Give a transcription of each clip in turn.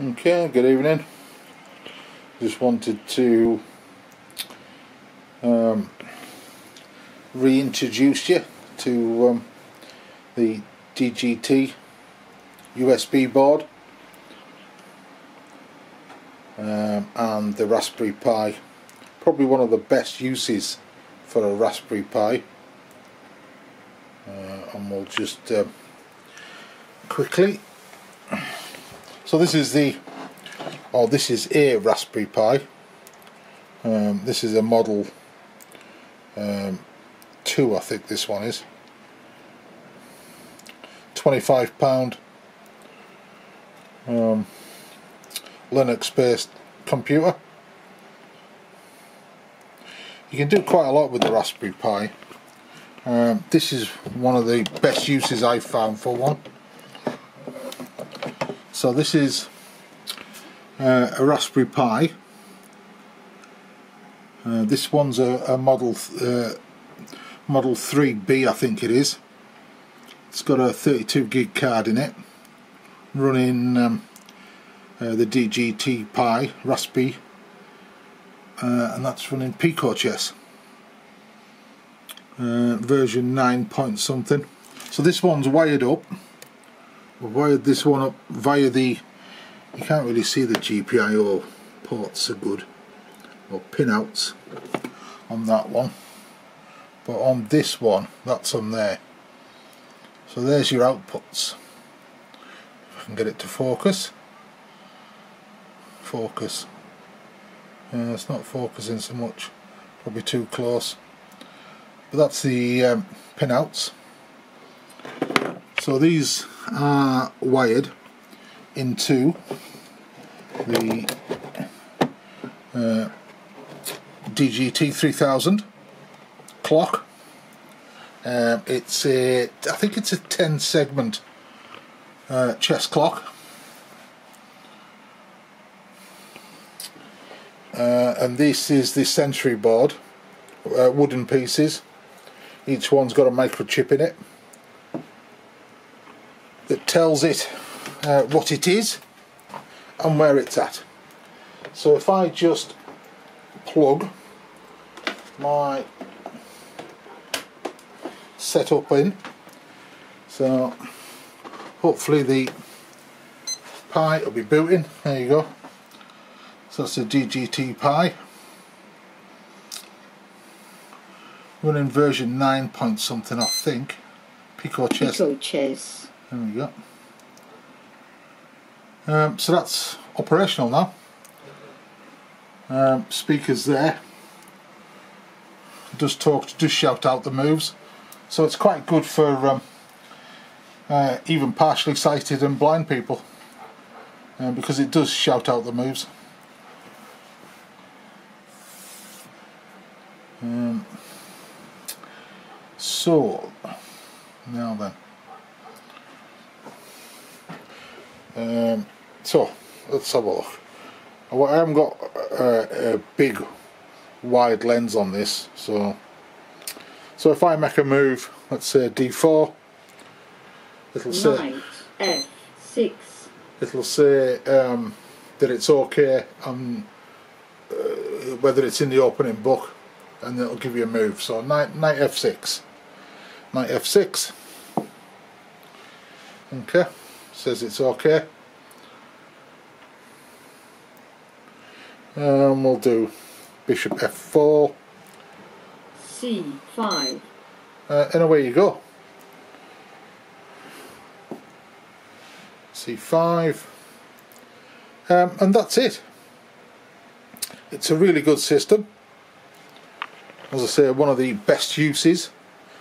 Okay, good evening. Just wanted to um, reintroduce you to um, the DGT USB board um, and the Raspberry Pi. Probably one of the best uses for a Raspberry Pi. Uh, and we'll just uh, quickly so this is the oh this is a Raspberry Pi. Um, this is a model um, 2 I think this one is. 25 pound. Um, Linux based computer. You can do quite a lot with the Raspberry Pi. Um, this is one of the best uses I've found for one so this is uh, a Raspberry Pi. Uh, this one's a, a model uh, Model 3B I think it is. It's got a 32 gig card in it, running um, uh, the DGT Pi Raspberry, uh, and that's running PicoChess uh, version 9 point something. So this one's wired up I've wired this one up via the you can't really see the GPIO ports are good or pinouts on that one. But on this one that's on there. So there's your outputs. If I can get it to focus. Focus. Uh, it's not focusing so much. Probably too close. But that's the um, pinouts so these are wired into the uh, DGT 3000 clock. Uh, it's a, I think it's a 10 segment uh, chess clock. Uh, and this is the Century board, uh, wooden pieces. Each one's got a microchip in it that tells it uh, what it is and where it's at. So if I just plug my setup in, so hopefully the Pi will be booting, there you go. So that's a DGT Pi. Running version 9 point something I think. PicoChess. Pico Chess. There we go. Um, so that's operational now. Um, speakers there. Does talk, to does shout out the moves. So it's quite good for um, uh, even partially sighted and blind people. Um, because it does shout out the moves. Um, so, now then. Um, so let's have a look. I haven't got a, a, big wide lens on this, so so if I make a move, let's say D4, it'll say F6. It'll say um, that it's okay and uh, whether it's in the opening book, and it'll give you a move. So knight, knight F6, knight F6. Okay says it's okay. And we'll do bishop f4 c5 uh, and away you go. C5 um, and that's it. It's a really good system. As I say one of the best uses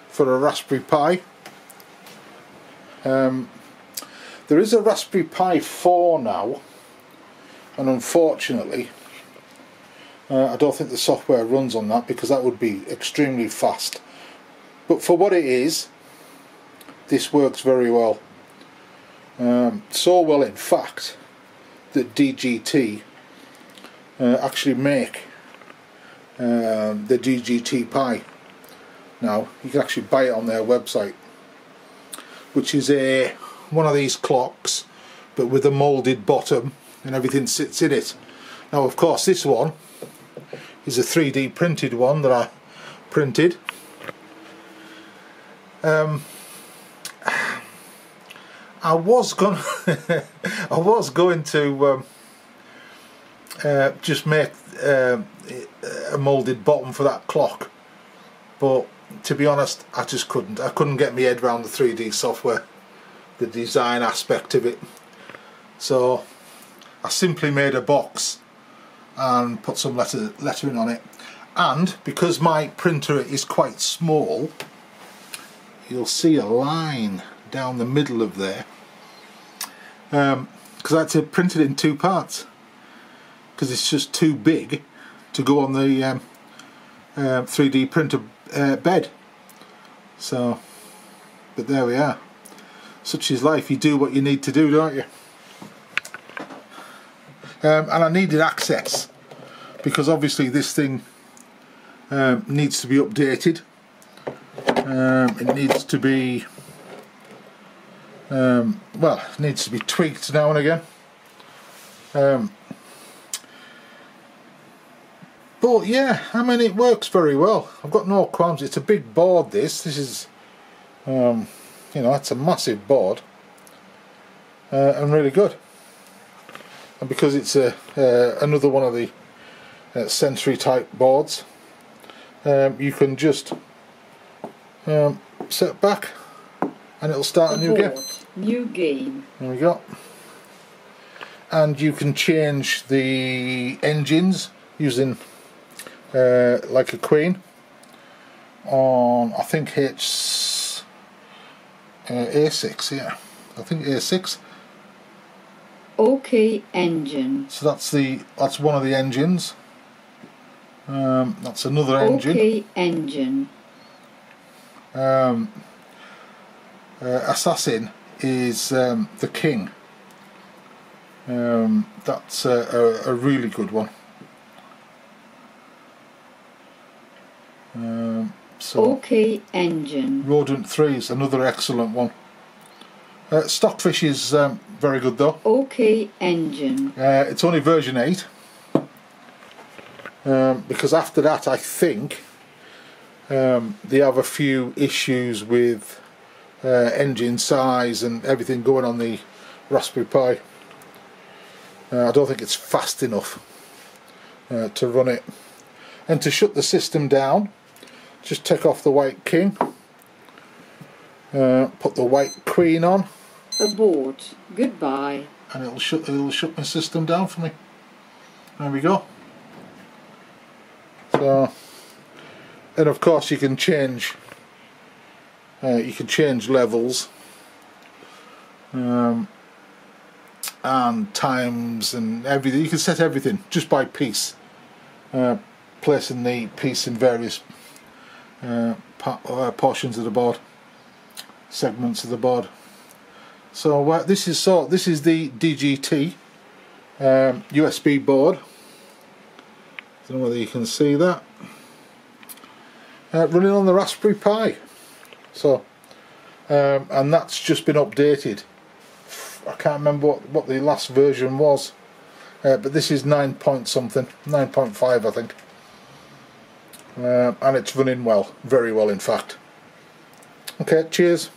for a Raspberry Pi. Um, there is a Raspberry Pi 4 now, and unfortunately, uh, I don't think the software runs on that because that would be extremely fast. But for what it is, this works very well. Um, so well, in fact, that DGT uh, actually make um, the DGT Pi. Now, you can actually buy it on their website, which is a one of these clocks but with a moulded bottom and everything sits in it. Now of course this one is a 3D printed one that I printed. Um, I was going I was going to um, uh, just make uh, a moulded bottom for that clock but to be honest I just couldn't I couldn't get my head around the 3D software the design aspect of it. So I simply made a box and put some letter, lettering on it. And because my printer is quite small you'll see a line down the middle of there. Because um, I had to print it in two parts because it's just too big to go on the um, uh, 3D printer uh, bed. So but there we are such is life. You do what you need to do don't you? Um, and I needed access because obviously this thing um, needs to be updated. Um, it needs to be um, well it needs to be tweaked now and again. Um, but yeah I mean it works very well. I've got no qualms. It's a big board this. This is um, you know that's a massive board uh, and really good and because it's a uh, another one of the uh, sensory type boards um, you can just um, set back and it'll start a new game. New game. There we go. And you can change the engines using uh, like a Queen on I think H uh, A6 yeah I think A6 OK engine. So that's the that's one of the engines. Um, that's another engine. OK engine. Um, uh, Assassin is um, the king. Um, that's a, a, a, really good one. So OK engine. Rodent 3 is another excellent one. Uh, Stockfish is um, very good though. OK engine. Uh, it's only version 8. Um, because after that I think um, they have a few issues with uh, engine size and everything going on the Raspberry Pi. Uh, I don't think it's fast enough uh, to run it. And to shut the system down, just take off the white king, uh, put the white queen on. Abort. Goodbye. And it'll shut it'll shut my system down for me. There we go. So and of course you can change uh, you can change levels um, and times and everything you can set everything just by piece uh, placing the piece in various uh, uh portions of the board segments of the board. So uh, this is so this is the DGT um, USB board. Don't know whether you can see that. Uh, running on the Raspberry Pi. So um, and that's just been updated. I can't remember what, what the last version was uh, but this is 9 point something 9.5 I think uh, and it's running well very well in fact. Okay cheers